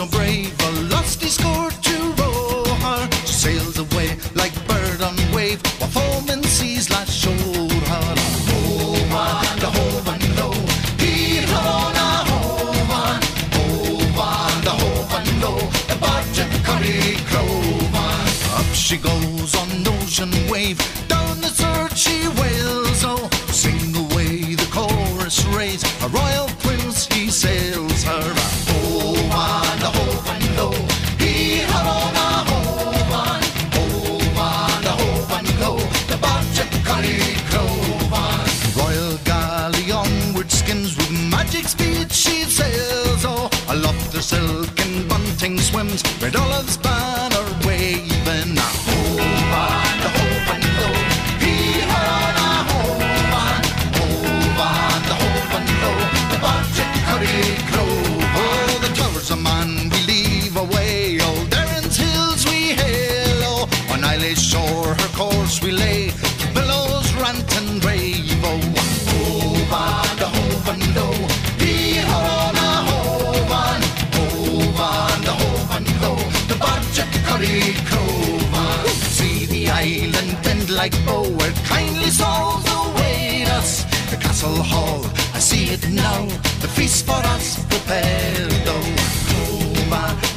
so brave, a lusty score to row her. She sails away like bird on wave, while foaming seas last showed her. Hove on, the hove and low, heave on a hove on, hove on, the hove and low, the budget curry clove. Up she goes on ocean wave, down the surge she wails, oh, sing away the chorus raise, a royal prince he sails with skins with magic speed she sails, oh, aloft the silken bunting swims, red olive's banner waving. A hove on, the hove and Muddy Cove. See the island bend like bow where kindly souls await us. The castle hall, I see it now, the feast for us prepared. Oh, Cove.